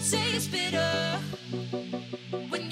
say it's bitter. When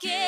get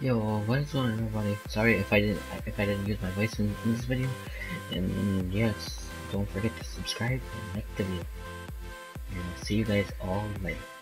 Yo, what is going on everybody? Sorry if I didn't if I didn't use my voice in, in this video. And yes, don't forget to subscribe and like the video. And I'll see you guys all later.